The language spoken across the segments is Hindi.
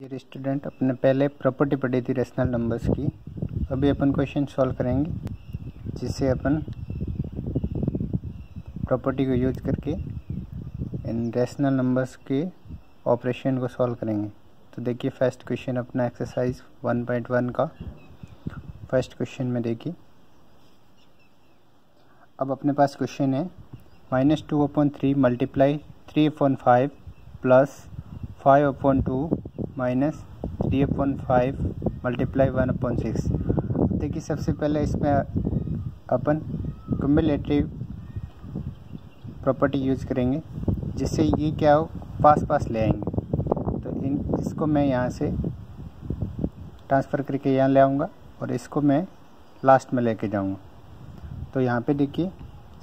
ये स्टूडेंट अपने पहले प्रॉपर्टी पढ़ी थी रेशनल नंबर्स की। अभी अपन क्वेश्चन सॉल्व करेंगे जिससे अपन प्रॉपर्टी को यूज़ करके इन रेशनल नंबर्स के ऑपरेशन को सॉल्व करेंगे। तो देखिए फ़र्स्ट क्वेश्चन अपना एक्सरसाइज 1.1 का। फ़र्स्ट क्वेश्चन में देखिए। अब अपने पास क्वेश्चन है। Minus two upon three multiply three upon five plus five upon two minus three upon five multiply one upon six देखिए सबसे पहले इसमें अपन कम्युलेटिव प्रॉपर्टी यूज़ करेंगे, जिससे ये क्या हो पास पास ले आएँगे। तो इन, इसको मैं यहाँ से ट्रांसफ़र करके यहाँ ले आऊँगा और इसको मैं लास्ट में लेके जाऊँगा। तो यहाँ पे देखिए,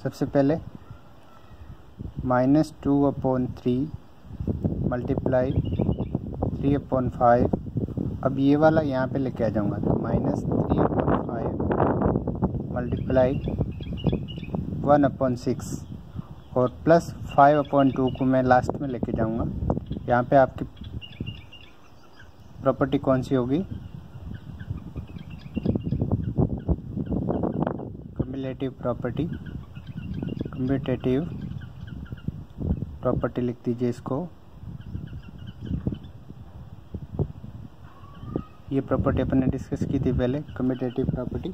सबसे पहले minus two upon three multiply three upon five अब ये वाला यहाँ पे लेके आ जाऊँगा तो minus three upon five multiply one upon six और प्लस फाइव अपॉन टू को मैं लास्ट में लेके जाऊँगा। यहाँ पे आपकी प्रॉपर्टी कौन सी होगी? कम्युलेटिव प्रॉपर्टी कम्यूटेटिव प्रॉपर्टी लिख दीजिए इसको। ये प्रॉपर्टी अपन ने डिस्कस की थी पहले कम्यूटेटिव प्रॉपर्टी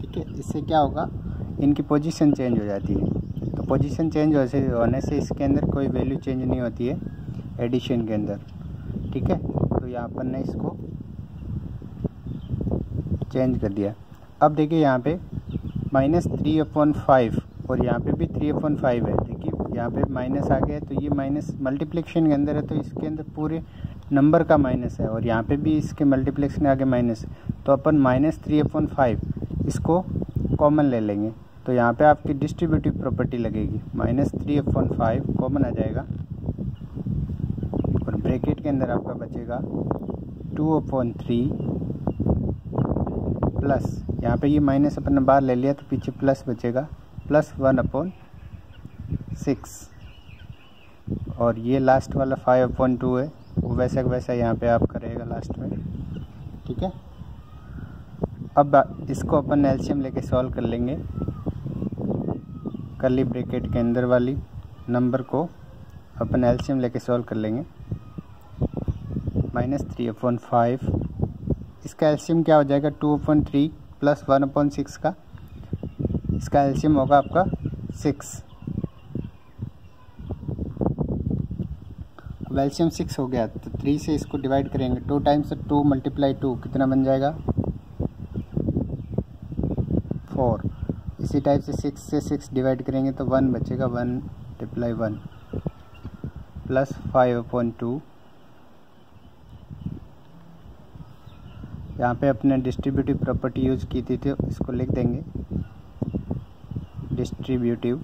ठीक है? इससे क्या होगा? इनकी पोजीशन चेंज हो जाती है। तो पोजीशन चेंज होने से इसके अंदर कोई वैल्यू चेंज नहीं होती है एडिशन के अंदर, ठीक है? तो यहाँ अपन ने इसको चेंज कर दिया। अब देखिए यहाँ पे माइनस थ्री अपॉन फाइव और यहाँ पे भी थ्री अपॉन फाइव है। देखिए, यहाँ पे माइनस आ गया तो ये माइनस मल्टीप्लिकेशन के अंदर है तो इसके अंदर पूरे नंबर का माइनस है और यहाँ पे भी इसके मल्टीप्लेक्स में आगे माइनस तो अपन माइनस थ्री अपॉन फाइव इसको कॉमन ले लेंगे। तो यहाँ पे आपकी डिस्ट्रीब्यूटिव प्रॉपर्टी लगेगी। Minus three upon five common आ जाएगा। और ब्रैकेट के अंदर आपका बचेगा टू अपॉन थ्री प्लस यहाँ पे ये माइनस अपन ने बाहर ले लिया तो पीछे प्लस बचेगा। प्लस वन अपॉन सिक्स और ये लास्ट वाला फाइव अपॉन टू है। वो वैसा वैसा यहाँ पे आप करेगा लास्ट में। ठीक है? अब इसको अपन एल्शियम लेके सॉल्व कर लेंगे। करली ब्रैकेट के अंदर वाली नंबर को अपन एल्शियम लेके सॉल्व कर लेंगे। माइनस थ्री अपॉन फाइव इसका एल्शियम क्या हो जाएगा? Two upon three plus one upon six का। इसका एल्शियम होगा आपका सिक्स वेल्शियम सिक्स हो गया तो थ्री से इसको डिवाइड करेंगे। Two times two multiply two कितना बन जाएगा? फोर इसी टाइप से सिक्स से सिक्स डिवाइड करेंगे तो वन बचेगा one multiply one plus five upon two यहाँ पे अपने डिस्ट्रीब्यूटिव प्रॉपर्टी यूज़ की थी तो इसको लिख देंगे। डिस्ट्रीब्यूटिव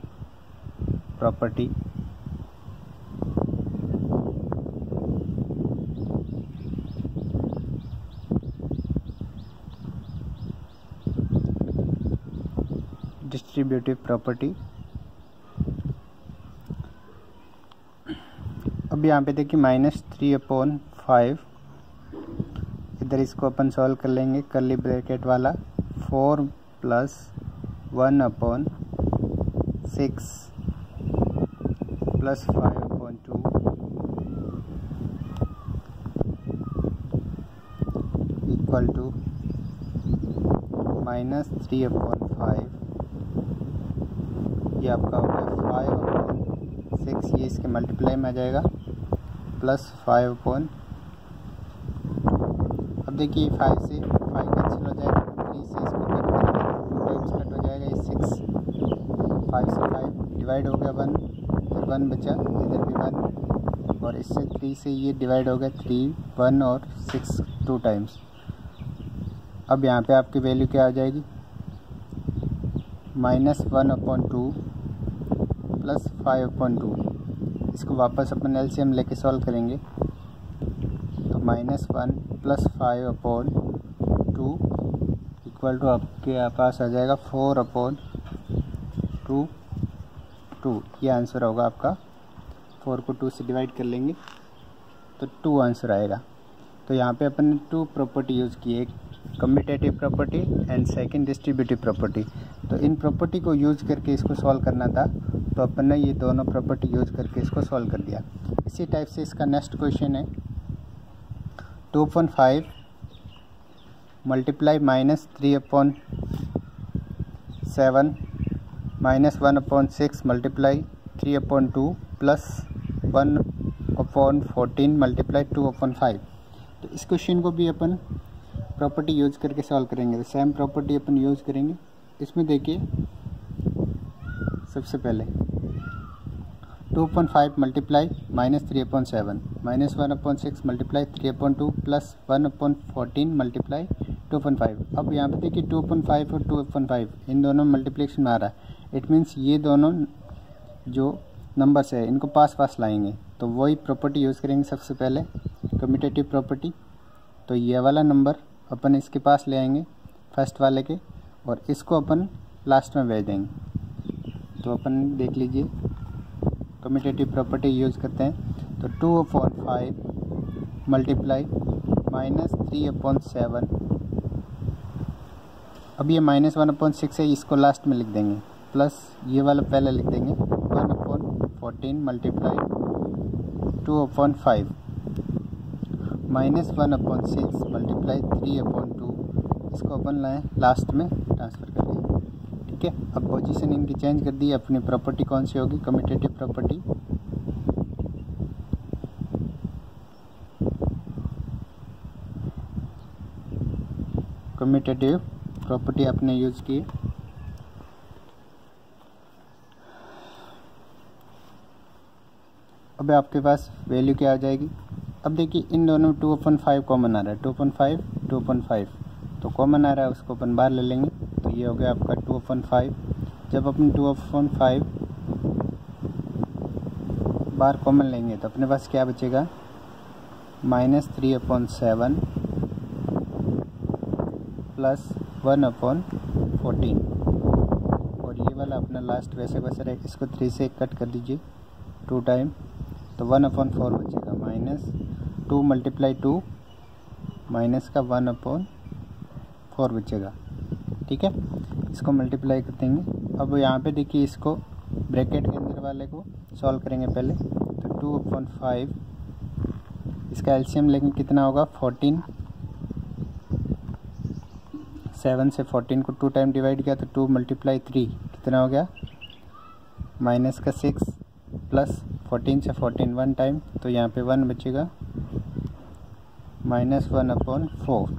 प्रॉपर्टी डिस्ट्रीब्यूटिव प्रॉपर्टी अब यहाँ पे देखिए माइनस थ्री अपॉन फाइव इधर इसको अपन सॉल्व कर लेंगे करली ब्रैकेट वाला. Four plus one upon six plus five upon two equal to minus three upon five ये आपका हो गया फाइव अपॉन सिक्स ये इसके मल्टीप्लाई में आ जाएगा प्लस फाइव अपॉन अब देखिए फाइव से फाइव कैंसिल हो जाएगा थ्री से इसको कट हो जाएगा ये सिक्स फाइव से फाइव डिवाइड हो गया वन फिर वन बचा, इधर भी वन और इससे थ्री से ये डिवाइड हो गया थ्री वन और सिक्स टू टाइम्स अब यहाँ पे आपकी वैल्यू क्या आ जाएगी? Minus one upon two plus five point two इसको वापस अपन एल सी एम लेके सॉल्व करेंगे। तो minus one plus five upon two equal to आपके पास आ जाएगा फोर अपॉन टू टू ये आंसर होगा आपका। फोर को टू से डिवाइड कर लेंगे। तो टू आंसर आएगा। तो यहाँ पे अपन ने टू प्रॉपर्टी यूज़ की एक commutative property and second distributive property तो इन प्रॉपर्टी को यूज़ करके इसको सॉल्व करना था। तो अपन ने ये दोनों प्रॉपर्टी यूज़ करके इसको सॉल्व कर दिया। इसी टाइप से इसका नेक्स्ट क्वेश्चन है। Two point five multiply minus three upon seven minus one upon six multiply three upon two plus one upon fourteen multiply two upon five तो इस क्वेश्चन को भी अपन प्रॉपर्टी यूज़ करके सॉल्व करेंगे। तो सेम प्रॉपर्टी अपन यूज़ करेंगे। इसमें देखिए सबसे पहले। Two point five multiply minus three upon seven minus one upon six multiply three upon two plus one upon fourteen multiply two point five अब यहाँ पे देखिए टू पॉइंट फाइव और टू पॉइंट फाइव इन दोनों मल्टीप्लिकेशन में आ रहा है। इट मीन्स ये दोनों जो नंबर्स है, इनको पास पास लाएँगे। तो वही प्रॉपर्टी यूज़ करेंगे सबसे पहले कम्यूटेटिव प्रॉपर्टी तो ये वाला नंबर अपन इसके पास ले आएँगे फ़र्स्ट वाले के, और इसको अपन लास्ट में भेज देंगे। तो अपन देख लीजिए। कम्यूटेटिव प्रॉपर्टी यूज़ करते हैं। तो two upon five multiply minus three upon seven अब ये माइनस वन अपॉन सिक्स है, इसको लास्ट में लिख देंगे। प्लस ये वाला पहले लिख देंगे। One upon fourteen multiply two upon five minus one upon six multiply three upon two इसको अपन लाए लास्ट में ट्रांसफ़र कर। ठीक है। अब पोजीशन इनकी चेंज कर दी, अपनी प्रॉपर्टी कौन सी होगी? कमिटेटिव प्रॉपर्टी कमिटेटिव प्रॉपर्टी आपने यूज़ की अब आपके पास वैल्यू क्या आ जाएगी? अब देखिए, इन दोनों में टू अपन फाइव कॉमन आ रहा है। Two upon five two upon five तो कॉमन आ रहा है, उसको अपन बाहर ले लेंगे। ये हो गया आपका टू अपन फाइव। जब अपन टू अपन फाइव बार कॉमन लेंगे तो अपने पास क्या बचेगा? Minus three upon seven plus one upon fourteen. और ये वाला अपना लास्ट वैसे वैसे रहेगा इसको थ्री से कट कर दीजिए टू टाइम तो वन अपॉन फोर बचेगा। Minus two multiply two minus का वन अपॉन फोर बचेगा। ठीक है? इसको मल्टीप्लाई कर देंगे। अब यहाँ पे देखिए इसको ब्रैकेट के अंदर वाले को सॉल्व करेंगे पहले। तो टू अपॉन फाइव इसका एल्शियम लेकिन कितना होगा? फोर्टीन सेवन से फोर्टीन को टू टाइम डिवाइड किया तो टू मल्टीप्लाई थ्री कितना हो गया? माइनस का सिक्स प्लस फोर्टीन से फोर्टीन वन टाइम तो यहाँ पे वन बचेगा। माइनस वन अपॉन फोर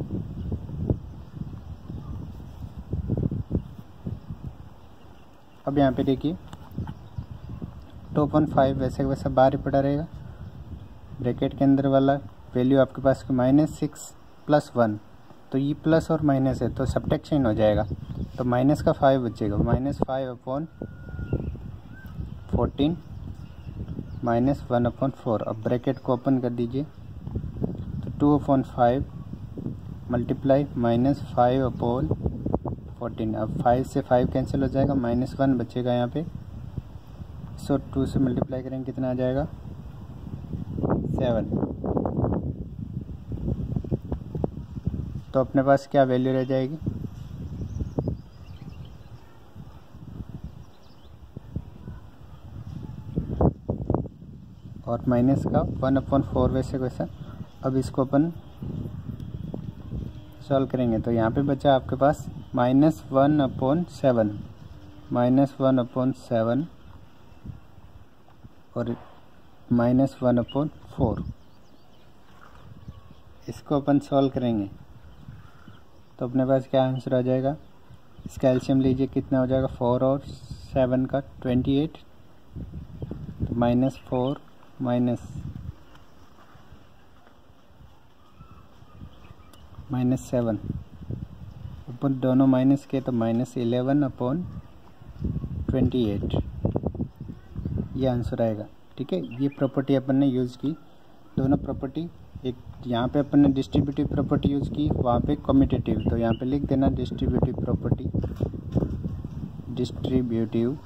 अब यहाँ पे देखिए। टू पॉइंट फाइव वैसे वैसे बाहर ही पड़ा रहेगा। ब्रैकेट के अंदर वाला वैल्यू आपके पास माइनस सिक्स प्लस वन तो ये प्लस और माइनस है तो सब्टेक्शन हो जाएगा। तो माइनस का फाइव बचेगा। Minus five upon fourteen minus one upon four अब ब्रैकेट को ओपन कर दीजिए। तो two upon five multiply minus five upon fourteen अब फाइव से फाइव कैंसिल हो जाएगा माइनस वन बचेगा यहाँ पे। सो टू से मल्टीप्लाई करेंगे, कितना आ जाएगा? सेवन तो अपने पास क्या वैल्यू रह जाएगी? और माइनस का वन अपॉन फोर वैसे क्वेश्चन अब इसको अपन सॉल्व करेंगे। तो यहाँ पे बचा आपके पास minus one upon seven, minus one upon seven, और माइनस वन अपॉन फोर। इसको अपन सॉल्व करेंगे। तो अपने पास क्या आंसर आ जाएगा? इसका एल्शियम लीजिए, कितना हो जाएगा? फोर और सेवन का ट्वेंटी एट तो minus four, minus minus seven. ऊपर दोनों माइनस के तो minus eleven upon twenty eight ये आंसर आएगा, ठीक है? ये प्रॉपर्टी अपन ने यूज़ की। दोनों प्रॉपर्टी एक यहाँ पे अपन ने डिस्ट्रीब्यूटिव प्रॉपर्टी यूज़ की, वहाँ पे कम्यूटेटिव तो यहाँ पे लिख देना डिस्ट्रीब्यूटिव प्रॉपर्टी डिस्ट्रीब्यूटिव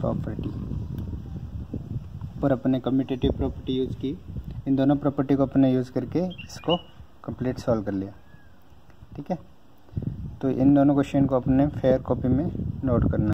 प्रॉपर्टी ऊपर अपने कम्यूटेटिव प्रॉपर्टी यूज़ की। इन दोनों प्रॉपर्टी को अपने यूज़ करके इसको कंप्लीट सॉल्व कर लिया। ठीक है? तो इन दोनों क्वेश्चन को अपने फेयर कॉपी में नोट करना